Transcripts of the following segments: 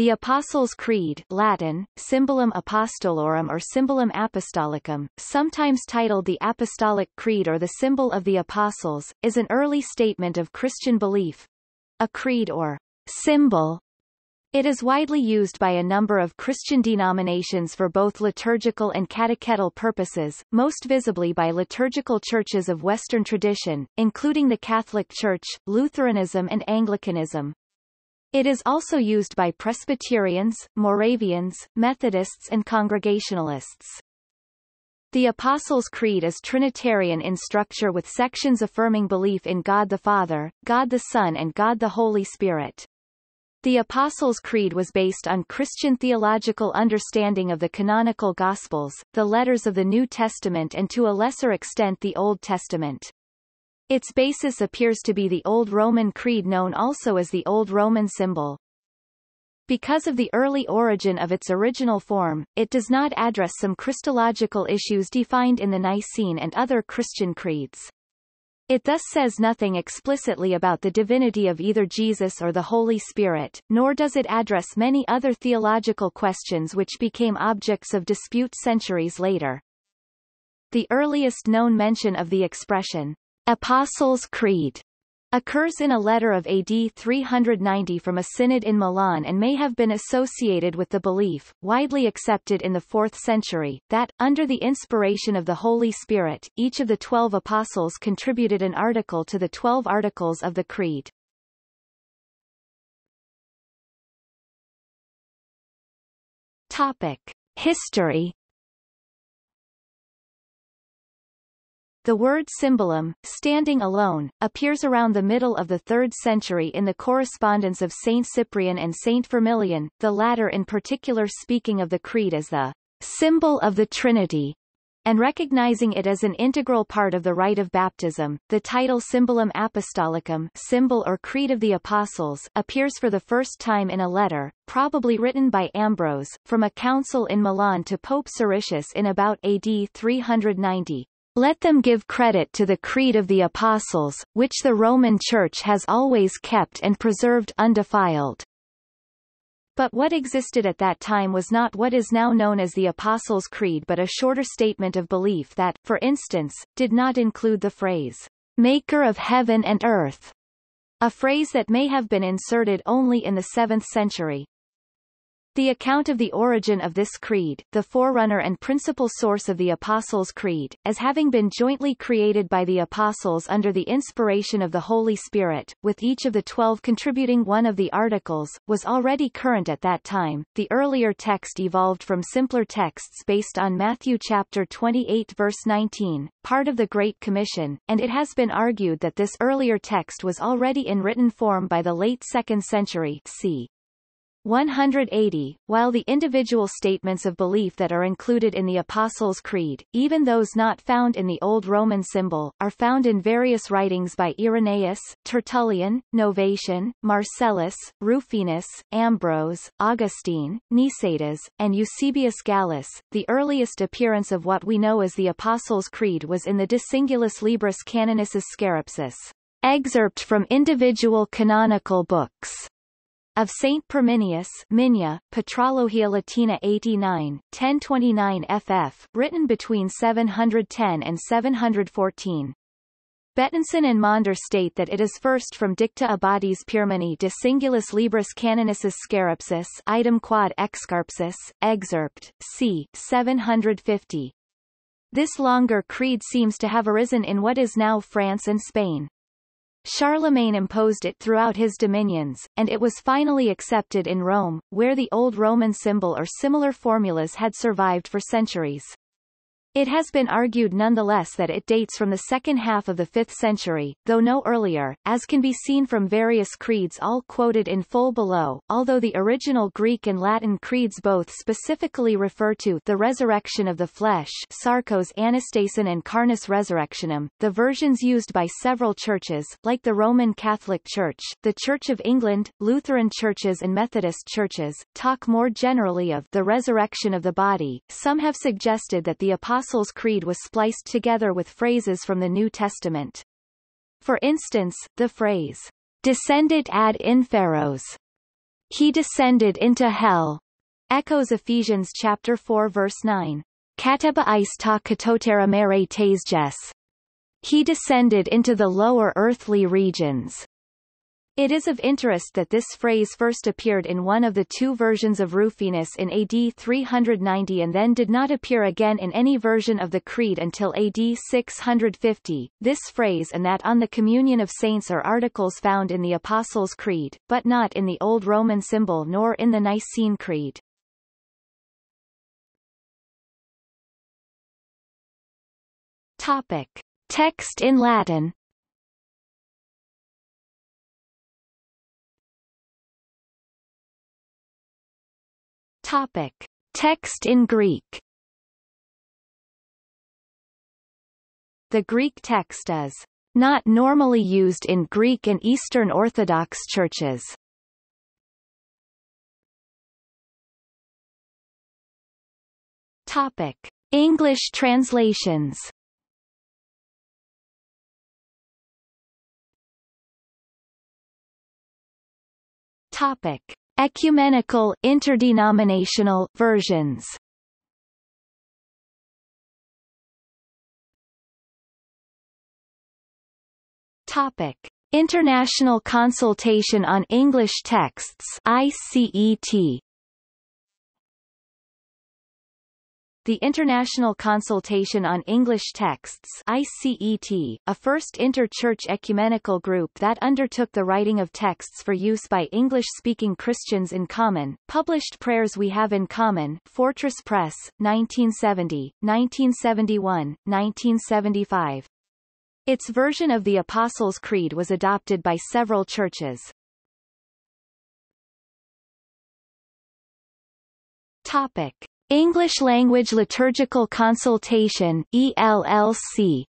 The Apostles' Creed Latin, Symbolum Apostolorum or Symbolum Apostolicum, sometimes titled the Apostolic Creed or the Symbol of the Apostles, is an early statement of Christian belief. A creed or symbol it is widely used by a number of Christian denominations for both liturgical and catechetical purposes, most visibly by liturgical churches of Western tradition, including the Catholic Church, Lutheranism and Anglicanism. It is also used by Presbyterians, Moravians, Methodists and Congregationalists. The Apostles' Creed is Trinitarian in structure with sections affirming belief in God the Father, God the Son and God the Holy Spirit. The Apostles' Creed was based on Christian theological understanding of the canonical Gospels, the letters of the New Testament and to a lesser extent the Old Testament. Its basis appears to be the Old Roman Creed known also as the Old Roman Symbol. Because of the early origin of its original form, it does not address some Christological issues defined in the Nicene and other Christian creeds. It thus says nothing explicitly about the divinity of either Jesus or the Holy Spirit, nor does it address many other theological questions which became objects of dispute centuries later. The earliest known mention of the expression, Apostles' Creed, occurs in a letter of AD 390 from a synod in Milan and may have been associated with the belief, widely accepted in the 4th century, that, under the inspiration of the Holy Spirit, each of the twelve apostles contributed an article to the twelve articles of the Creed. Topic. History The word symbolum, standing alone, appears around the middle of the 3rd century in the correspondence of Saint Cyprian and Saint Firmilian, the latter in particular speaking of the Creed as the symbol of the Trinity, and recognizing it as an integral part of the rite of baptism. The title Symbolum Apostolicum symbol or Creed of the Apostles appears for the first time in a letter, probably written by Ambrose, from a council in Milan to Pope Siricius in about AD 390. Let them give credit to the Creed of the Apostles, which the Roman Church has always kept and preserved undefiled. But what existed at that time was not what is now known as the Apostles' Creed but a shorter statement of belief that, for instance, did not include the phrase, Maker of heaven and earth, a phrase that may have been inserted only in the 7th century. The account of the origin of this creed, the forerunner and principal source of the Apostles' Creed, as having been jointly created by the Apostles under the inspiration of the Holy Spirit, with each of the twelve contributing one of the articles, was already current at that time. The earlier text evolved from simpler texts based on Matthew chapter 28 verse 19, part of the Great Commission, and it has been argued that this earlier text was already in written form by the late 2nd century c. 180, while the individual statements of belief that are included in the Apostles' Creed, even those not found in the Old Roman symbol, are found in various writings by Irenaeus, Tertullian, Novatian, Marcellus, Rufinus, Ambrose, Augustine, Nicetas, and Eusebius Gallus. The earliest appearance of what we know as the Apostles' Creed was in the De Singulis Libris Canonicis Scarapsus, excerpt from individual canonical books of Saint Pirminius Migne, Patrologia Latina 89, 1029 ff, written between 710 and 714. Bettenson and Maunder state that it is first from Dicta Abbatis Pirmini de Singulis Libris Canonicis Scarapsus item quad excarpsus, excerpt, c. 750. This longer creed seems to have arisen in what is now France and Spain. Charlemagne imposed it throughout his dominions, and it was finally accepted in Rome, where the old Roman symbol or similar formulas had survived for centuries. It has been argued nonetheless that it dates from the second half of the 5th century, though no earlier, as can be seen from various creeds all quoted in full below, although the original Greek and Latin creeds both specifically refer to the resurrection of the flesh sarcos anastasin and carnis resurrectionem, the versions used by several churches, like the Roman Catholic Church, the Church of England, Lutheran churches and Methodist churches, talk more generally of the resurrection of the body. Some have suggested that the Apostle Apostles' Creed was spliced together with phrases from the New Testament. For instance, the phrase, descendit ad inferos, He descended into hell. Echoes Ephesians chapter 4 verse 9. Kateba ice ta katotera tasjes. He descended into the lower earthly regions. It is of interest that this phrase first appeared in one of the two versions of Rufinus in AD 390 and then did not appear again in any version of the Creed until AD 650. This phrase and that on the communion of saints are articles found in the Apostles' Creed, but not in the Old Roman symbol nor in the Nicene Creed. Topic. Text in Latin Topic. Text in Greek The Greek text is not normally used in Greek and Eastern Orthodox churches. Topic. English translations Topic. Ecumenical interdenominational versions. Topic: International Consultation on English Texts ICET The International Consultation on English Texts ICET, a first inter-church ecumenical group that undertook the writing of texts for use by English-speaking Christians in common, published Prayers We Have in Common Fortress Press, 1970, 1971, 1975. Its version of the Apostles' Creed was adopted by several churches. Topic. English Language Liturgical Consultation ELLC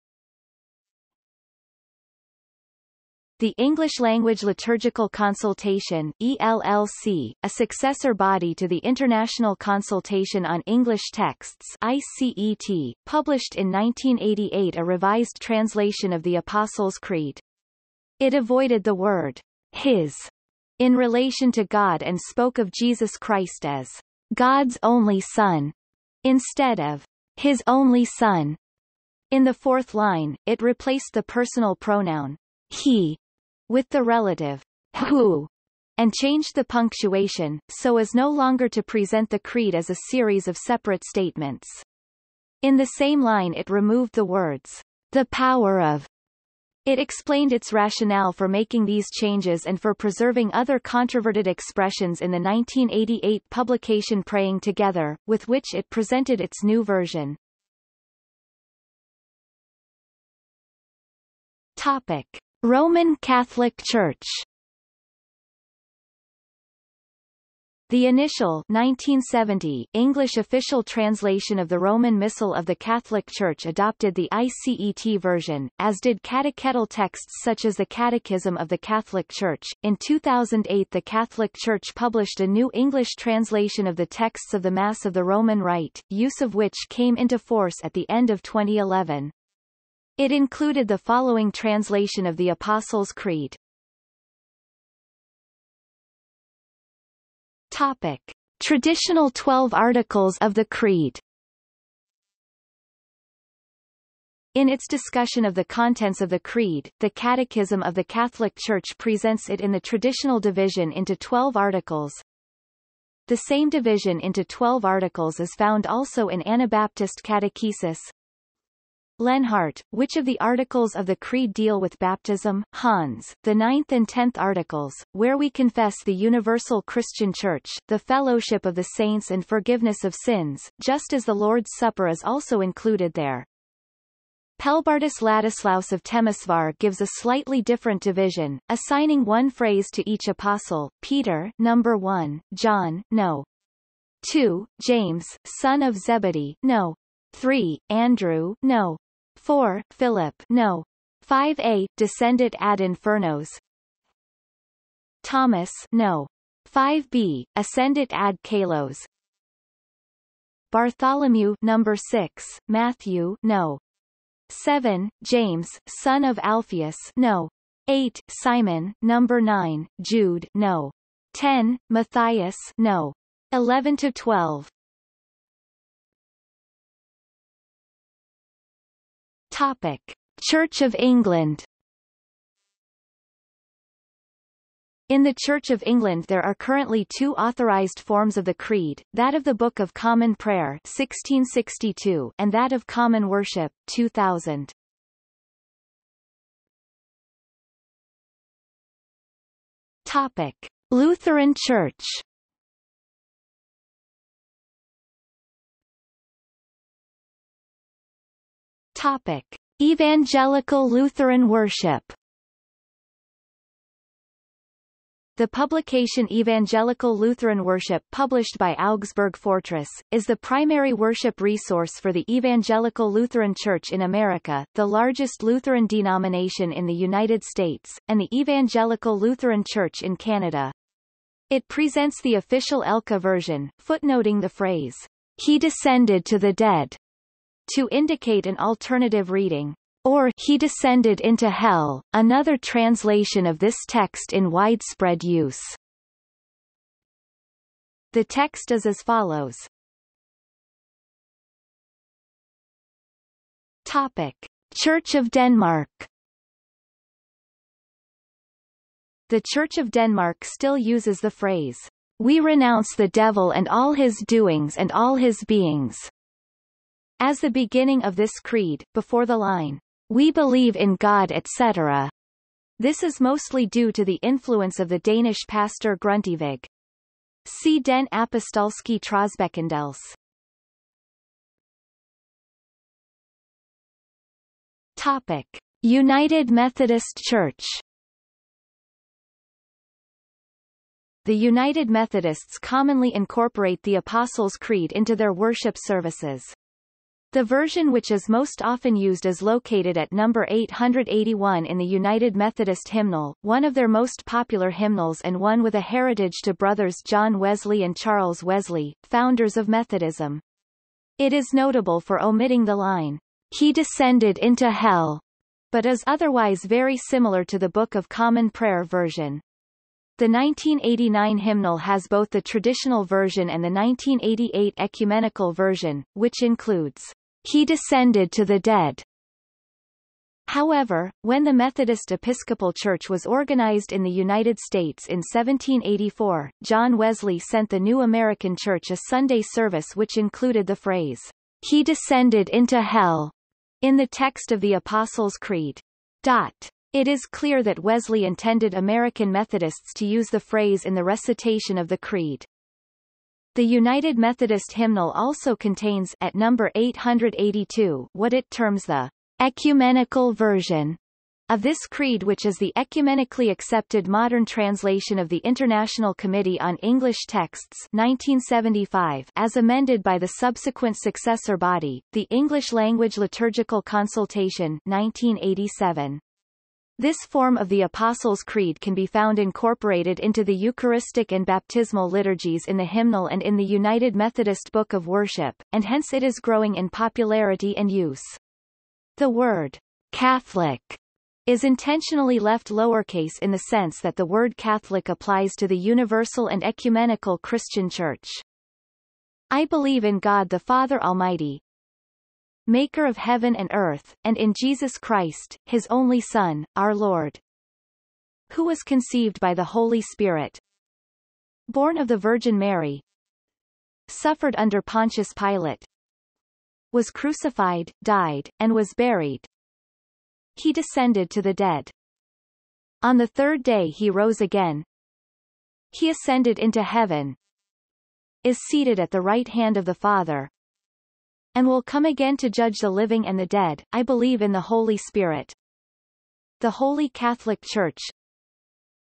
The English Language Liturgical Consultation ELLC, a successor body to the International Consultation on English Texts ICET, published in 1988 a revised translation of the Apostles' Creed. It avoided the word his in relation to God and spoke of Jesus Christ as God's only Son, instead of His only Son. In the fourth line, it replaced the personal pronoun he with the relative who and changed the punctuation, so as no longer to present the creed as a series of separate statements. In the same line it removed the words, the power of, it explained its rationale for making these changes and for preserving other controverted expressions in the 1988 publication Praying Together, with which it presented its new version. Topic. Roman Catholic Church The initial 1970 English official translation of the Roman Missal of the Catholic Church adopted the ICET version, as did catechetical texts such as the Catechism of the Catholic Church. In 2008 the Catholic Church published a new English translation of the texts of the Mass of the Roman Rite, use of which came into force at the end of 2011. It included the following translation of the Apostles' Creed. Topic. Traditional Twelve Articles of the Creed In its discussion of the contents of the Creed, the Catechism of the Catholic Church presents it in the traditional division into twelve articles. The same division into twelve articles is found also in Anabaptist catechesis, Lenhart, which of the articles of the Creed deal with baptism? Hans, the ninth and tenth articles, where we confess the universal Christian Church, the fellowship of the saints and forgiveness of sins, just as the Lord's Supper is also included there. Pelbartus Ladislaus of Temesvar gives a slightly different division, assigning one phrase to each apostle, Peter number 1, John, no. 2, James, son of Zebedee, no. 3, Andrew, no. 4. Philip no. 5a, descended ad infernos. Thomas no. 5b, ascended ad kalos. Bartholomew number 6, Matthew no. 7, James, son of Alphaeus no. 8, Simon, number 9, Jude no. 10, Matthias no. 11 to 12. Topic: Church of England. In the Church of England there are currently two authorized forms of the Creed, that of the Book of Common Prayer 1662 and that of Common Worship 2000. Topic: Lutheran Church. Topic: Evangelical Lutheran worship. The publication Evangelical Lutheran Worship published by Augsburg Fortress, is the primary worship resource for the Evangelical Lutheran Church in America, the largest Lutheran denomination in the United States, and the Evangelical Lutheran Church in Canada. It presents the official ELCA version, footnoting the phrase, He descended to the dead, to indicate an alternative reading or he descended into hell, another translation of this text in widespread use. The text is as follows. Topic. Church of Denmark The Church of Denmark still uses the phrase, We renounce the devil and all his doings and all his beings, as the beginning of this creed, before the line, we believe in God etc. This is mostly due to the influence of the Danish pastor Grundtvig. See Den Apostolske Trosbekendelse. Topic. United Methodist Church The United Methodists commonly incorporate the Apostles' Creed into their worship services. The version which is most often used is located at number 881 in the United Methodist Hymnal, one of their most popular hymnals and one with a heritage to brothers John Wesley and Charles Wesley, founders of Methodism. It is notable for omitting the line, He descended into hell, but is otherwise very similar to the Book of Common Prayer version. The 1989 hymnal has both the traditional version and the 1988 ecumenical version, which includes he descended to the dead. However, when the Methodist Episcopal Church was organized in the United States in 1784, John Wesley sent the New American Church a Sunday service which included the phrase, He descended into hell, in the text of the Apostles' Creed. Dot. It is clear that Wesley intended American Methodists to use the phrase in the recitation of the Creed. The United Methodist hymnal also contains at number 882 what it terms the ecumenical version of this creed which is the ecumenically accepted modern translation of the International Committee on English Texts 1975 as amended by the subsequent successor body, the English Language Liturgical Consultation 1987. This form of the Apostles' Creed can be found incorporated into the Eucharistic and baptismal liturgies in the hymnal and in the United Methodist Book of Worship, and hence it is growing in popularity and use. The word Catholic is intentionally left lowercase in the sense that the word Catholic applies to the universal and ecumenical Christian Church. I believe in God the Father Almighty, maker of heaven and earth, and in Jesus Christ, his only Son, our Lord, who was conceived by the Holy Spirit, born of the Virgin Mary, suffered under Pontius Pilate, was crucified, died, and was buried. He descended to the dead. On the third day he rose again. He ascended into heaven, is seated at the right hand of the Father, and will come again to judge the living and the dead. I believe in the Holy Spirit. The Holy Catholic Church.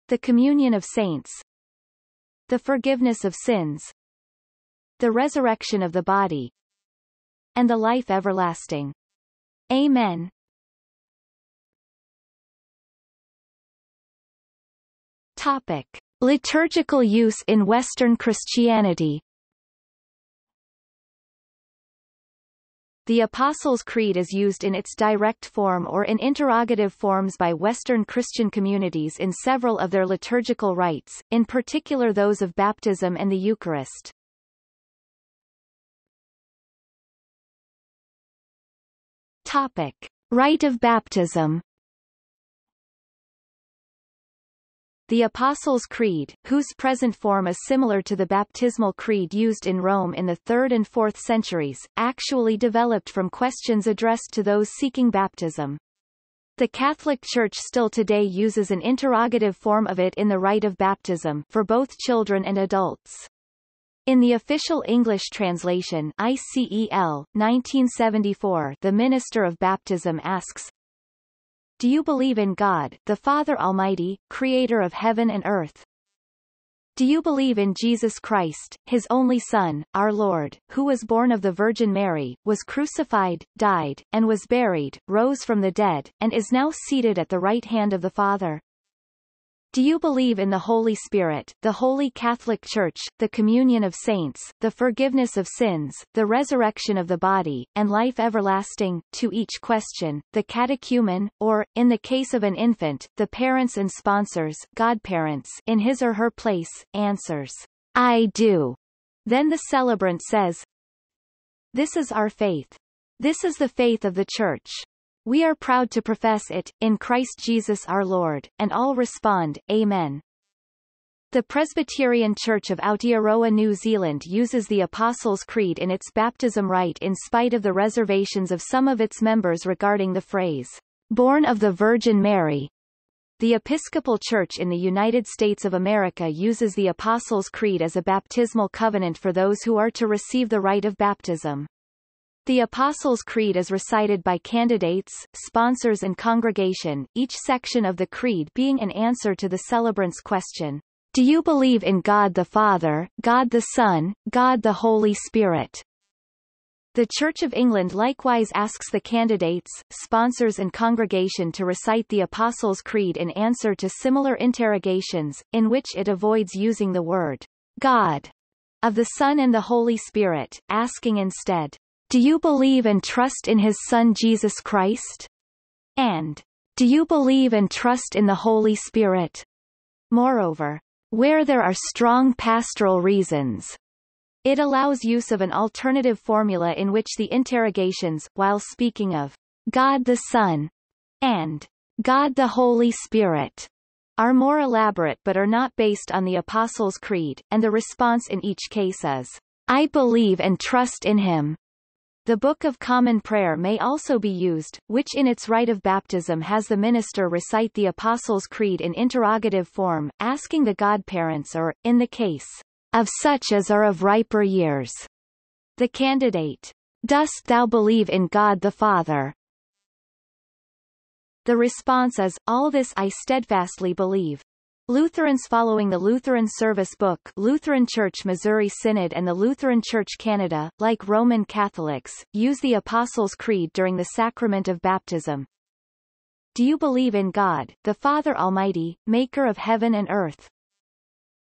The communion of saints. The forgiveness of sins. The resurrection of the body. And the life everlasting. Amen. Topic. Liturgical use in Western Christianity The Apostles' Creed is used in its direct form or in interrogative forms by Western Christian communities in several of their liturgical rites, in particular those of baptism and the Eucharist. Topic. Rite of baptism The Apostles' Creed, whose present form is similar to the baptismal creed used in Rome in the 3rd and 4th centuries, actually developed from questions addressed to those seeking baptism. The Catholic Church still today uses an interrogative form of it in the rite of baptism for both children and adults. In the official English translation ICEL, 1974 the minister of baptism asks, Do you believe in God, the Father Almighty, creator of heaven and earth? Do you believe in Jesus Christ, his only Son, our Lord, who was born of the Virgin Mary, was crucified, died, and was buried, rose from the dead, and is now seated at the right hand of the Father? Do you believe in the Holy Spirit, the Holy Catholic Church, the communion of saints, the forgiveness of sins, the resurrection of the body, and life everlasting? To each question, the catechumen, or, in the case of an infant, the parents and sponsors godparents in his or her place, answers, I do. Then the celebrant says, This is our faith. This is the faith of the Church. We are proud to profess it, in Christ Jesus our Lord, and all respond, Amen. The Presbyterian Church of Aotearoa, New Zealand uses the Apostles' Creed in its baptism rite in spite of the reservations of some of its members regarding the phrase, born of the Virgin Mary. The Episcopal Church in the United States of America uses the Apostles' Creed as a baptismal covenant for those who are to receive the rite of baptism. The Apostles' Creed is recited by candidates, sponsors and congregation, each section of the creed being an answer to the celebrant's question, Do you believe in God the Father, God the Son, God the Holy Spirit? The Church of England likewise asks the candidates, sponsors and congregation to recite the Apostles' Creed in answer to similar interrogations, in which it avoids using the word God of the Son and the Holy Spirit, asking instead, do you believe and trust in his Son Jesus Christ? And, Do you believe and trust in the Holy Spirit? Moreover, where there are strong pastoral reasons, it allows use of an alternative formula in which the interrogations, while speaking of God the Son and God the Holy Spirit, are more elaborate but are not based on the Apostles' Creed, and the response in each case is, I believe and trust in him. The Book of Common Prayer may also be used, which in its rite of baptism has the minister recite the Apostles' Creed in interrogative form, asking the godparents or, in the case of such as are of riper years, the candidate, Dost thou believe in God the Father? The response is, All this I steadfastly believe. Lutherans following the Lutheran Service Book Lutheran Church Missouri Synod and the Lutheran Church Canada, like Roman Catholics, use the Apostles' Creed during the sacrament of baptism. Do you believe in God, the Father Almighty, maker of heaven and earth?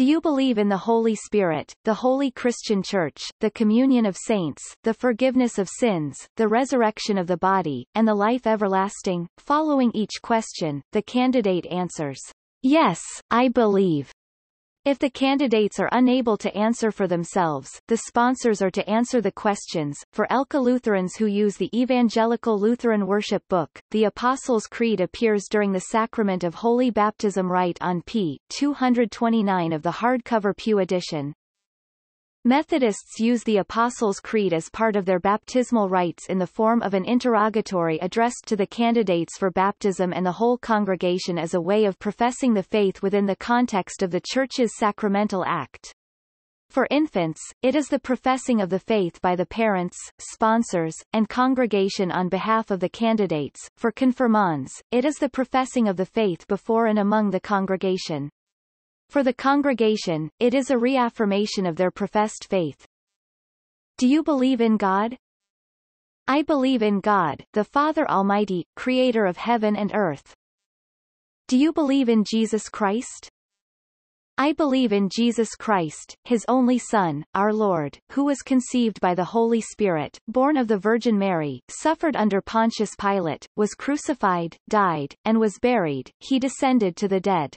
Do you believe in the Holy Spirit, the Holy Christian Church, the communion of saints, the forgiveness of sins, the resurrection of the body, and the life everlasting? Following each question, the candidate answers, Yes, I believe. If the candidates are unable to answer for themselves, the sponsors are to answer the questions. For ELCA Lutherans who use the Evangelical Lutheran Worship Book, the Apostles' Creed appears during the Sacrament of Holy Baptism Rite on p. 229 of the hardcover Pew edition. Methodists use the Apostles' Creed as part of their baptismal rites in the form of an interrogatory addressed to the candidates for baptism and the whole congregation as a way of professing the faith within the context of the Church's sacramental act. For infants, it is the professing of the faith by the parents, sponsors, and congregation on behalf of the candidates. For confirmands, it is the professing of the faith before and among the congregation. For the congregation, it is a reaffirmation of their professed faith. Do you believe in God? I believe in God, the Father Almighty, creator of heaven and earth. Do you believe in Jesus Christ? I believe in Jesus Christ, his only Son, our Lord, who was conceived by the Holy Spirit, born of the Virgin Mary, suffered under Pontius Pilate, was crucified, died, and was buried, he descended to the dead.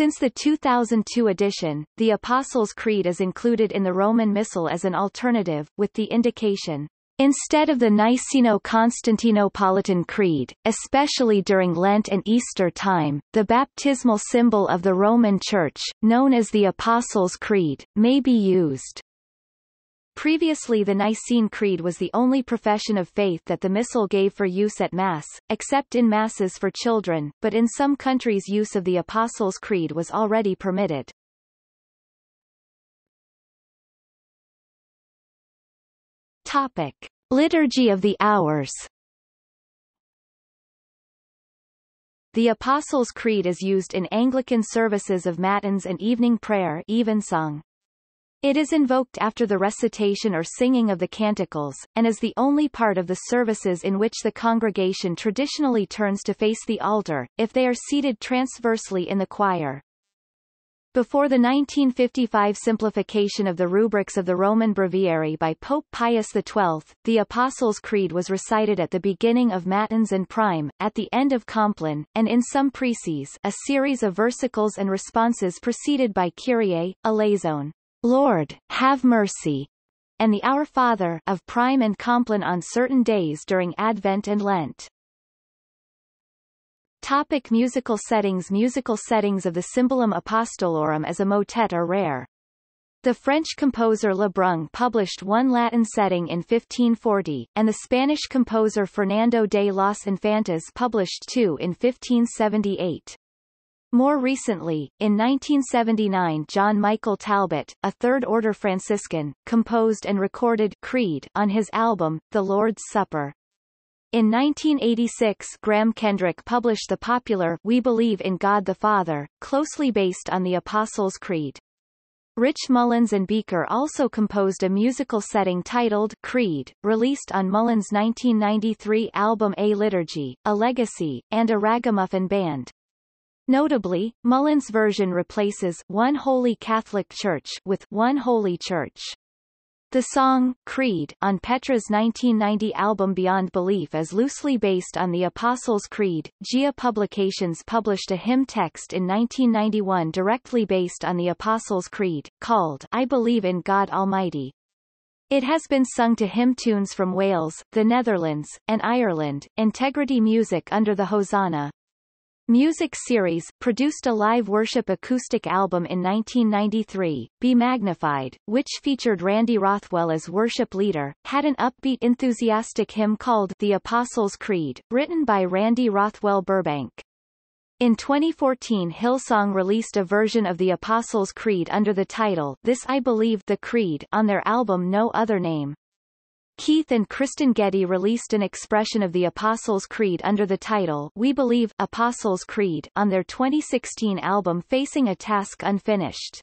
Since the 2002 edition, the Apostles' Creed is included in the Roman Missal as an alternative, with the indication, Instead of the Niceno-Constantinopolitan Creed, especially during Lent and Easter time, the baptismal symbol of the Roman Church, known as the Apostles' Creed, may be used. Previously the Nicene Creed was the only profession of faith that the Missal gave for use at Mass, except in Masses for children, but in some countries use of the Apostles' Creed was already permitted. Topic. Liturgy of the Hours The Apostles' Creed is used in Anglican services of Matins and evening prayer evensong. It is invoked after the recitation or singing of the canticles, and is the only part of the services in which the congregation traditionally turns to face the altar, if they are seated transversely in the choir. Before the 1955 simplification of the rubrics of the Roman Breviary by Pope Pius XII, the Apostles' Creed was recited at the beginning of Matins and Prime, at the end of Compline, and in some preces a series of versicles and responses preceded by Kyrie, eleison, Lord, have mercy, and the Our Father of Prime and Compline on certain days during Advent and Lent. Topic musical settings Musical settings of the Symbolum Apostolorum as a motet are rare. The French composer Le Brun published one Latin setting in 1540, and the Spanish composer Fernando de las Infantas published two in 1578. More recently, in 1979 John Michael Talbot, a Third-order Franciscan, composed and recorded Creed on his album, The Lord's Supper. In 1986 Graham Kendrick published the popular We Believe in God the Father, closely based on the Apostles' Creed. Rich Mullins and Beaker also composed a musical setting titled Creed, released on Mullins' 1993 album A Liturgy, A Legacy, and a Ragamuffin Band. Notably, Mullins' version replaces One Holy Catholic Church with One Holy Church. The song, Creed, on Petra's 1990 album Beyond Belief is loosely based on the Apostles' Creed. Gia Publications published a hymn text in 1991 directly based on the Apostles' Creed, called I Believe in God Almighty. It has been sung to hymn tunes from Wales, the Netherlands, and Ireland. Integrity Music under the Hosanna, Music Series, produced a live worship acoustic album in 1993, Be Magnified, which featured Randy Rothwell as worship leader, had an upbeat enthusiastic hymn called The Apostles' Creed, written by Randy Rothwell Burbank. In 2014 Hillsong released a version of the Apostles' Creed under the title This I Believe the Creed on their album No Other Name. Keith and Kristen Getty released an expression of the Apostles' Creed under the title We Believe Apostles' Creed on their 2016 album Facing a Task Unfinished.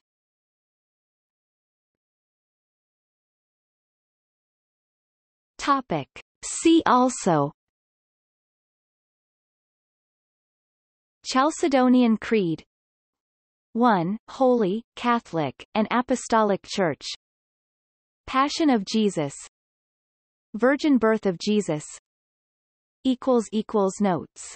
Topic. See also Chalcedonian Creed 1. Holy, Catholic, and Apostolic Church Passion of Jesus Virgin birth of Jesus. Equals equals Notes